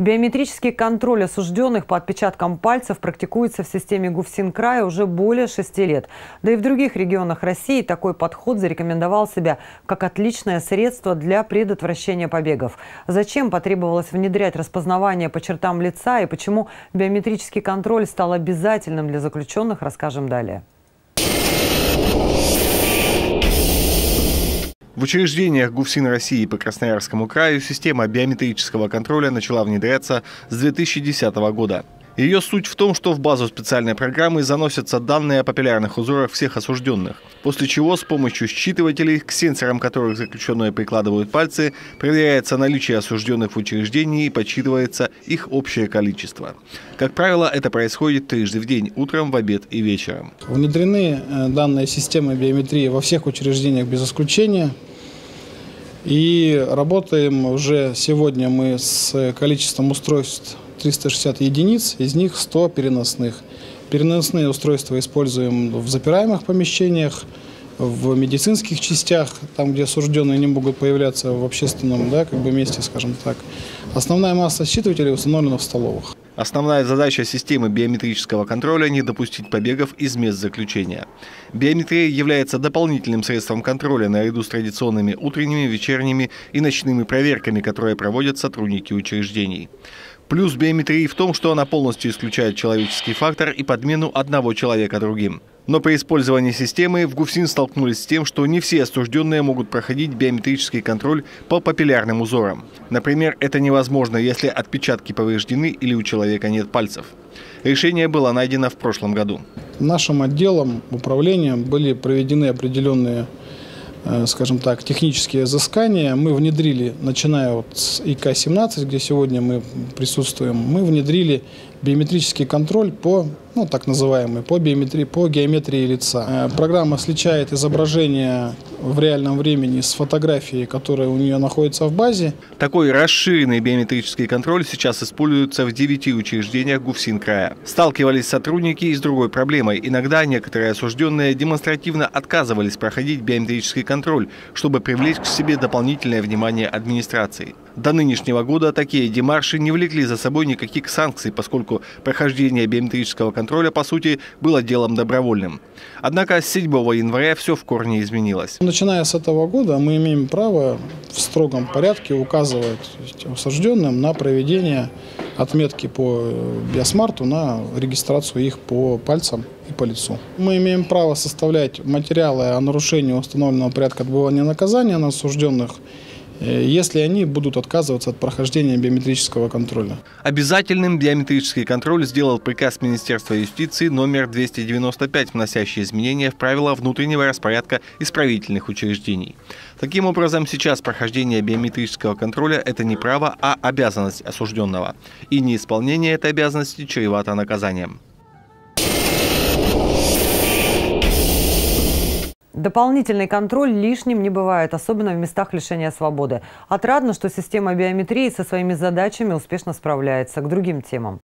Биометрический контроль осужденных по отпечаткам пальцев практикуется в системе ГУФСИН края уже более шести лет. Да и в других регионах России такой подход зарекомендовал себя как отличное средство для предотвращения побегов. Зачем потребовалось внедрять распознавание по чертам лица и почему биометрический контроль стал обязательным для заключенных, расскажем далее. В учреждениях ГУФСИН России по Красноярскому краю система биометрического контроля начала внедряться с 2010 года. Ее суть в том, что в базу специальной программы заносятся данные о папиллярных узорах всех осужденных, после чего с помощью считывателей, к сенсорам которых заключенные прикладывают пальцы, проверяется наличие осужденных в учреждении и подсчитывается их общее количество. Как правило, это происходит трижды в день, утром, в обед и вечером. Внедрены э, данные системы биометрии во всех учреждениях без исключения. И работаем уже сегодня мы с количеством устройств 360 единиц, из них 100 переносных. Переносные устройства используем в запираемых помещениях, в медицинских частях, там, где осужденные не могут появляться в общественном да, как бы месте, скажем так. Основная масса считывателей установлена в столовых. Основная задача системы биометрического контроля – не допустить побегов из мест заключения. Биометрия является дополнительным средством контроля наряду с традиционными утренними, вечерними и ночными проверками, которые проводят сотрудники учреждений. Плюс биометрии в том, что она полностью исключает человеческий фактор и подмену одного человека другим. Но при использовании системы в ГУФСИН столкнулись с тем, что не все осужденные могут проходить биометрический контроль по папиллярным узорам. Например, это невозможно, если отпечатки повреждены или у человека нет пальцев. Решение было найдено в прошлом году. Нашим отделом управления были проведены определенные скажем так, технические изыскания. Мы внедрили, начиная вот с ИК-17, где сегодня мы присутствуем, мы внедрили биометрический контроль по, ну, так называемый, по биометрии, по геометрии лица. Э, программа сличает изображение в реальном времени с фотографией, которая у нее находится в базе. Такой расширенный биометрический контроль сейчас используется в 9 учреждениях ГУФСИН края. Сталкивались сотрудники и с другой проблемой. Иногда некоторые осужденные демонстративно отказывались проходить биометрический контроль, чтобы привлечь к себе дополнительное внимание администрации. До нынешнего года такие демарши не влекли за собой никаких санкций, поскольку прохождение биометрического контроля, по сути, было делом добровольным. Однако с 7 января все в корне изменилось. Начиная с этого года мы имеем право в строгом порядке указывать осужденным на проведение отметки по э, биосмарту на регистрацию их по пальцам и по лицу. Мы имеем право составлять материалы о нарушении установленного порядка отбывания наказания на осужденных если они будут отказываться от прохождения биометрического контроля. Обязательным биометрический контроль сделал приказ Министерства юстиции номер 295, вносящий изменения в правила внутреннего распорядка исправительных учреждений. Таким образом, сейчас прохождение биометрического контроля – это не право, а обязанность осужденного. И неисполнение этой обязанности чревато наказанием. Дополнительный контроль лишним не бывает, особенно в местах лишения свободы. Отрадно, что система биометрии со своими задачами успешно справляется. К другим темам.